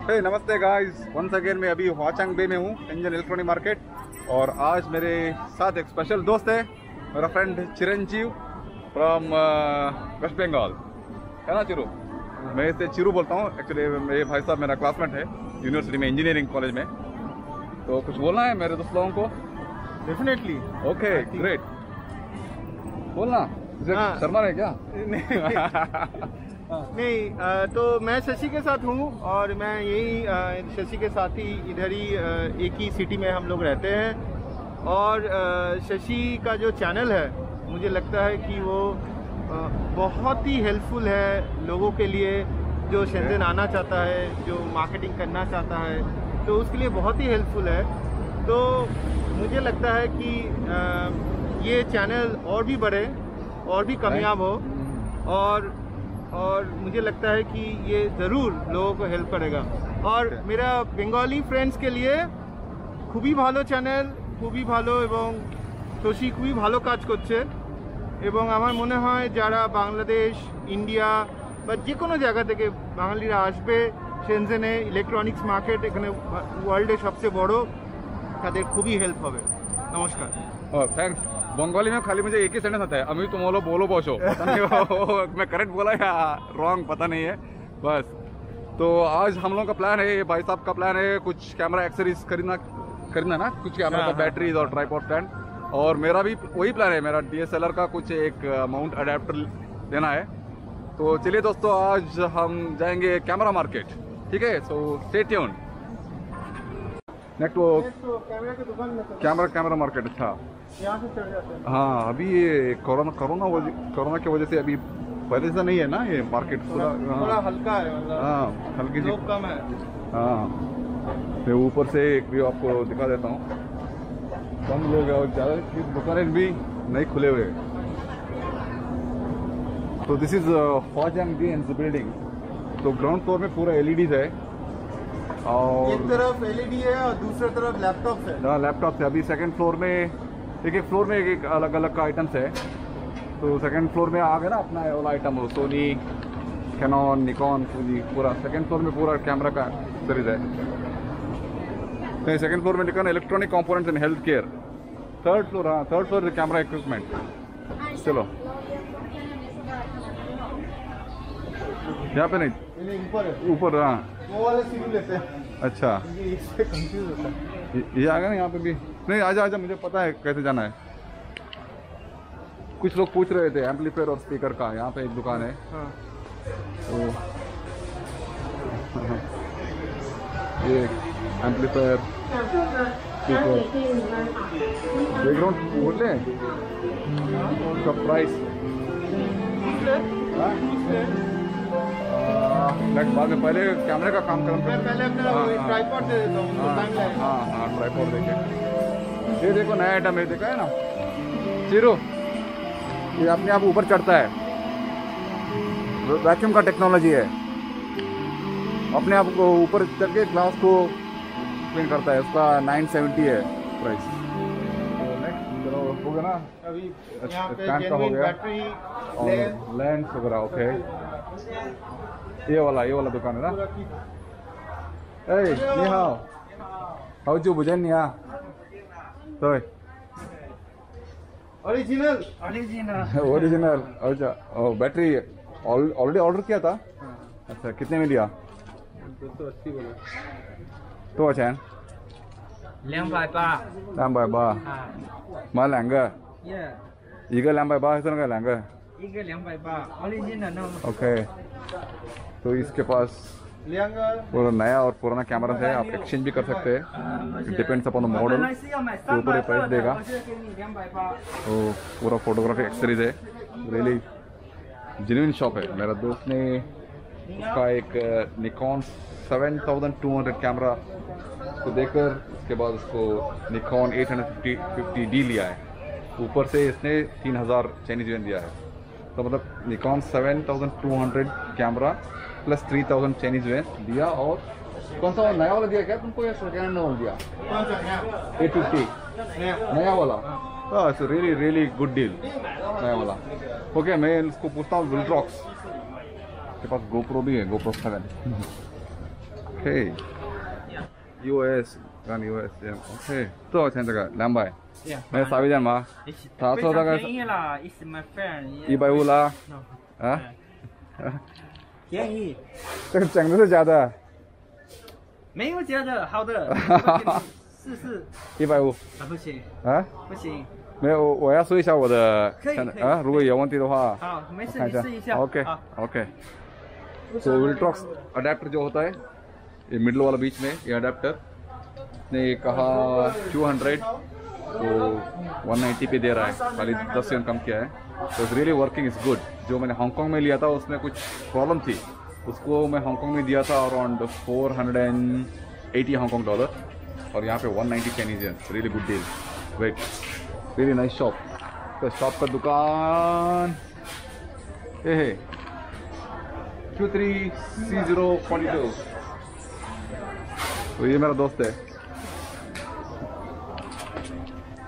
हे नमस्ते guys once again मैं अभी हुआचंग बे में हूँ इंजन इलेक्ट्रॉनिक मार्केट और आज मेरे साथ एक स्पेशल दोस्त है मेरा friend Chiranjeev from West Bengal है ना चिरू? मैं इसे चिरू बोलता हूँ. एक्चुअली मेरे भाई साहब मेरा क्लासमेट है यूनिवर्सिटी में इंजीनियरिंग कॉलेज में. तो कुछ बोलना है मेरे दोस्त लोगों को? डेफिनेटली ओके ग्रेट बोलना. हाँ। शर्मा है क्या? नहीं तो मैं शशि के साथ हूँ और मैं यही शशि के साथ ही इधर ही एक ही सिटी में हम लोग रहते हैं। और शशि का जो चैनल है मुझे लगता है कि वो बहुत ही हेल्पफुल है लोगों के लिए जो शेंजन आना चाहता है जो मार्केटिंग करना चाहता है तो उसके लिए बहुत ही हेल्पफुल है। तो मुझे लगता है कि ये चैनल और भी बढ़े और भी कामयाब हो। और और मुझे लगता है कि ये ज़रूर लोगों को हेल्प करेगा और मेरा বেঙ্গলি ফ্রেন্ডসকে लिए খুবই ভালো চ্যানেল খুবই ভালো এবং শশী খুবই ভালো কাজ করছে এবং আমার মনে হয় যারা বাংলাদেশ ইন্ডিয়া বা যে কোনো জায়গা থেকে বাঙালিরা আসবে সেনজেনে ইলেকট্রনিক্স মার্কেট এখানে ওয়ার্ল্ডের সবচেয়ে বড় তাদের খুবই হেল্প হবে নমস্কার और थैंक्स बंगाली में खाली मुझे एक ही सेंटेंस आता है अभी तुम बोलो बोलो वो- मैं करेक्ट बोला या रॉन्ग पता नहीं है। बस। तो आज हम लोगों का प्लान है ये भाई साहब का प्लान है कुछ कैमरा एक्सेसरीज खरीदना खरीदना ना कुछ कैमरा हाँ, का हाँ। बैटरीज और ट्राईपॉड स्टैंड और मेरा भी वही प्लान है मेरा डीएसएलआर का कुछ एक माउंट अडेप्टर लेना है। तो चलिए दोस्तों आज हम जाएँगे कैमरा मार्केट ठीक है? सो स्टे ट्यून दुकान में कैमरा कैमरा मार्केट अच्छा। यहाँ से चढ़ जाते हैं। हाँ अभी ये कोरोना कोरोना कोरोना की वजह से अभी पहले से नहीं है ना ये मार्केट पूरा हाँ, हल्का है मतलब हाँ हल्की सी। कम है। हाँ। मैं ऊपर से एक व्यू आपको दिखा देता हूँ। कम लोग हैं और ज़्यादा दुकानें भी नहीं खुले हुए। तो दिस इज़ फॉजन दी एंड बिल्डिंग तो ग्राउंड फ्लोर में पूरा एलईडीज है। और एक तरफ़ एलईडी है और दूसरी तरफ़ लैपटॉप है। हाँ लैपटॉप से अभी सेकंड फ्लोर में एक एक फ्लोर में एक एक अलग अलग का आइटम्स है। तो सेकंड फ्लोर में आ गया ना अपना वाला आइटम हो सोनी कैनॉन निकॉन फूजी पूरा। सेकंड फ्लोर में पूरा कैमरा का सीरीज़ है। तो सेकंड फ्लोर में लिखा ना electronic components in health care third floor हाँ थर्ड फ्लोर कैमरा इक्विपमेंट चलो। यहाँ पे नहीं ऊपर ऊपर हाँ। वो वाले सीढ़ी लेते हैं। अच्छा। ये इससे कंफ्यूज होता है ये आ गया ना यहाँ पे भी? नहीं आजा आजा मुझे पता है कैसे जाना है। कुछ लोग पूछ रहे थे एम्पलीफायर और स्पीकर का यहाँ पे एक दुकान है। हाँ। तो ये एम्पलीफायर स्पीकर बैकग्राउंड बोल रहे हैं। उसका प्राइस बाद में पहले कैमरे का काम करना पहले अपना हाँ, हाँ। दे देता हूँ हाँ ये देखो नया आइटम है देखा है ना? ज़ीरो ये अपने आप ऊपर चढ़ता है। वैक्यूम का टेक्नोलॉजी है। अपने आप को ऊपर चढ़ के ग्लास को क्लीन करता है। उसका 970 है प्राइस तो हो गया ना? अभी अच्छा, यहाँ पे का हो गया। बैटरी और लेंस वगैरह ओके ये वाला ये वाला दुकान है ना पूरा की Hey, ni hao. Hao ju bu jen ni ha. Rồi, original original अच्छा ओ बैटरी ऑलरेडी ऑर्डर किया था अच्छा कितने में लिया दो सौ अस्सी बोला 多少钱两百八两百八啊，买两个耶，一个两百八还是那个两个 一个两百八，original 那 ओके तो इसके पास लियांगा पूरा नया और पुराना कैमरा है आप एक्सचेंज भी कर सकते हैं डिपेंड्स अपॉन द 本 मॉडल 来是要买 तो 三 पूरे 百 प्राइस 二的， देगा 我现在给你两百八。 तो पूरा फोटोग्राफी एक्सरीज है रियली जेन्युइन शॉप है मेरा दोस्त ने उसका एक निकॉन 7200 कैमरा को देखकर उसके बाद उसको निकॉन 850 50 डी लिया है ऊपर से इसने 3000 चाइनीज yuan दिया है तो मतलब Nikon 7200 camera plus 3000 Chinese yuan दिया और कौन सा नया वाला दिया क्या तुमको या सेकेंड वाला दिया? कौन सा नया 850 नया नया वाला? हाँ it's really really good deal नया वाला। ओके मैं इसको पूछता हूँ विल्ट्रॉक्स के पास गोप्रो भी है GoPro seven OK。US 让 US 这样 OK，多少钱这个？两百，没少一点吗？他说大概便宜了，It's my friend。一百五啦？ No，啊？便宜，这个整的是假的？没有假的，好的。试试，一百五啊不行，啊？不行，没有，我要说一下我的可以可以啊，如果有问题的话，好，没事，看你试一下。 okay 好 okay तो विल्ट्रॉक्स अडेप्टर जो होता है ये मिडल वाला बीच में ये अडेप्टर ने कहा 200 तो 190 पे दे रहा है। खाली 10 सेकंड कम किया है। तो it's really working is good जो मैंने हांगकॉन्ग में लिया था, उसमें कुछ प्रॉब्लम थी। उसको मैं हांगकॉन्ग में दिया था अराउंड 480 हांगकॉन्ग डॉलर और यहाँ पे 190 कैनीजियन really good deal wait really nice shop तो शॉप का दुकान। ये है two three C zero forty two तो ये मेरा दोस्त है।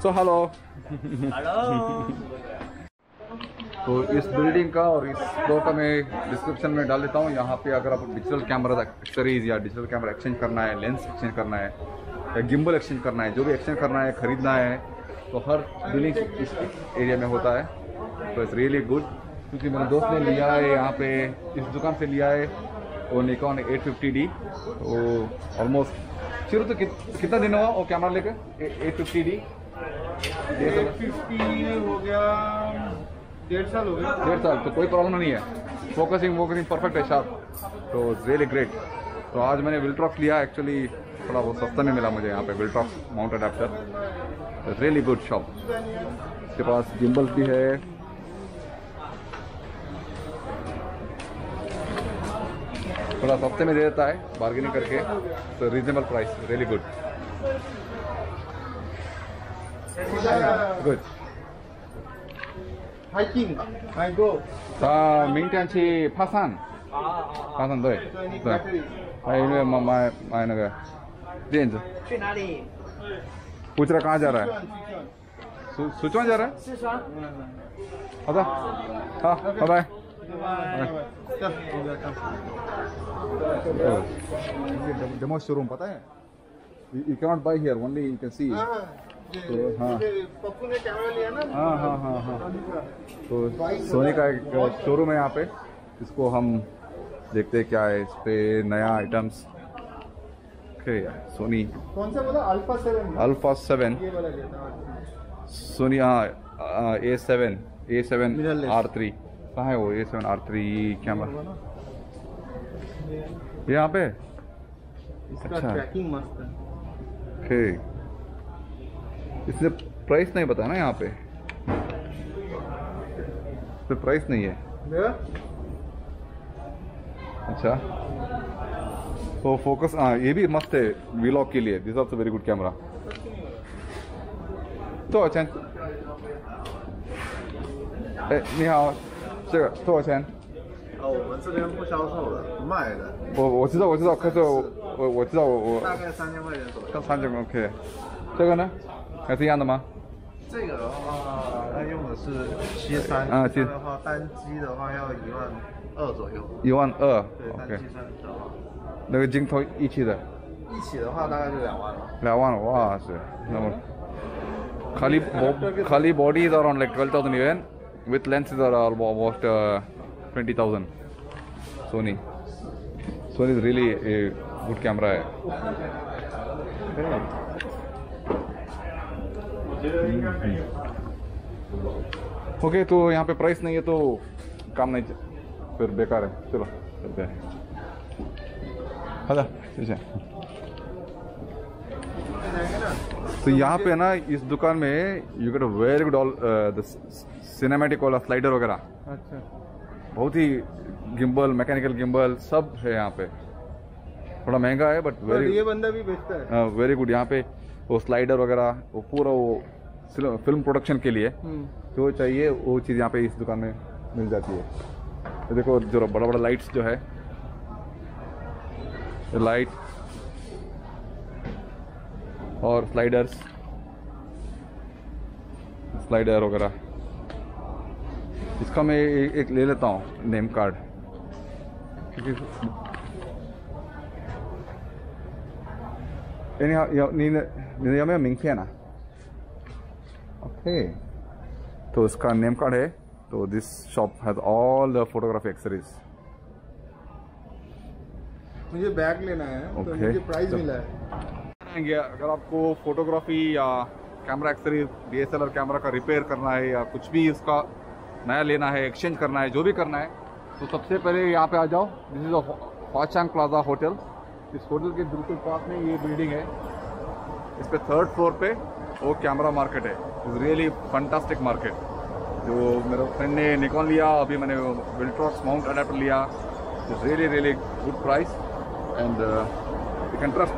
सो हेलो。तो इस बिल्डिंग का और इस फ्लोर का मैं डिस्क्रिप्शन में डाल देता हूँ। यहाँ पे अगर आपको डिजिटल कैमरा एक्सेसरीज या डिजिटल कैमरा एक्सचेंज करना है लेंस एक्सचेंज करना है या गिम्बल एक्सचेंज करना है जो भी एक्सचेंज करना है खरीदना है तो हर बिल्डिंग इस एरिया में होता है। तो इट्स रियली गुड क्योंकि मेरे दोस्त ने लिया है यहाँ पे इस दुकान से लिया है वो निकॉन एट फिफ्टी डी वो ऑलमोस्ट शुरू तो कित, कितना दिन हुआ वो कैमरा लेकर? Eight fifty D eight fifty हो गया डेढ़ साल हो गया। डेढ़ साल तो कोई प्रॉब्लम नहीं है। फोकसिंग वोकसिंग परफेक्ट है शार्प तो रियली ग्रेट तो आज मैंने विल्ट्रॉक्स लिया एक्चुअली थोड़ा बहुत सस्ता में मिला मुझे यहाँ पे Viltrox mount adapter really good shop इसके पास गिम्बल्स भी है। थोड़ा सस्ते में दे देता है बार्गेनिंग करके। तो reasonable price really good Good. Hiking. I go. Uh, chi Pasan. 爬山队，对，还有那买买买那个链子。去哪里？不知道刚才在哪。四四川在哪？四川。好的，好，拜拜。The Demo showroom, पता है? you cannot buy here. Only you can see. तो, हाँ। पप्पू ने कैमरा लिया ना? हाँ हाँ हाँ हाँ। तो सोनी का एक शोरूम है यहाँ पे। इसको हम देखते हैं क्या है इस पे नया आइटम्स सोनी कौन सा बोला? Alpha seven alpha seven Sony हाँ A seven A seven R three कहाँ है वो A seven R three camera यहाँ पे? इसका अच्छा। ट्रैकिंग मस्त है। ओके इसने प्राइस नहीं बताया ना यहाँ पे इसमें प्राइस नहीं है देखा? अच्छा तो फोकस हाँ ये भी मस्त है वीलॉग के लिए this also very good camera तो अच्छा 哎，你好，这个多少钱？哦，我们这边不销售的，不卖的，我我知道我知道，可是我我我知道我我大概三千块钱左右。看三千 OK，这个呢 还是一样的吗？这个的话，它用的是七三，啊，七三的话，单机的话要一万二左右。一万二，对，单机身，知道吗？那个镜头一起的。一起的话，大概是两万了。两万了，哇塞，那么，Calibro Calibro is around like twelve thousand yen with lenses are almost twenty thousand. Sony, Sony is really a good camera. है ओके तो यहाँ पे प्राइस नहीं है तो काम नहीं फिर बेकार है। चलो चलते हैं? हाँ ठीक है। तो यहाँ पे ना इस दुकान में you get very good all the cinematic वाला स्लाइडर वगैरह। अच्छा। बहुत ही गिम्बल मैकेनिकल गिम्बल सब है यहाँ पे। थोड़ा महँगा है बट और ये बंदा भी बेचता है। वेरी गुड यहाँ पे वो स्लाइडर वगैरह वो पूरा वो फिल्म प्रोडक्शन के लिए जो चाहिए वो चीज़ यहाँ पे इस दुकान में मिल जाती है तो देखो जो बड़ा बड़ा लाइट्स जो है लाइट और स्लाइडर्स स्लाइडर वगैरह इसका मैं ए- एक ले लेता हूँ नेम कार्ड क्योंकि 哎，你好，有你的你的有没有名片啊 ？ओके तो इसका नेम कार्ड है. तो this shop has all the photography accessories मुझे बैग लेना है तो Okay. मुझे प्राइस तो- मिला है। अगर आपको फोटोग्राफी या कैमरा एक्सरी डीएसएलआर कैमरा का रिपेयर करना है या कुछ भी उसका नया लेना है एक्सचेंज करना है जो भी करना है तो सबसे पहले यहाँ पे आ जाओ. दिस इज़ फाचांग प्लाजा होटल इस होटल के बिल्कुल पास में ये बिल्डिंग है. इस पे थर्ड फ्लोर पे वो कैमरा मार्केट है। इज़ रियली फंटास्टिक मार्केट जो मेरे फ्रेंड ने निकॉन लिया, अभी मैंने विल्ट्रॉक्स माउंट अडेप्टर लिया। Is really really good price and you can trust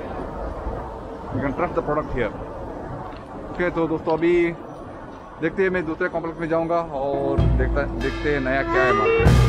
you can trust the product here okay तो दोस्तों अभी देखते हैं, मैं दूसरे कॉम्प्लेक्स में जाऊँगा और देखता, देखते हैं नया क्या है मार्केट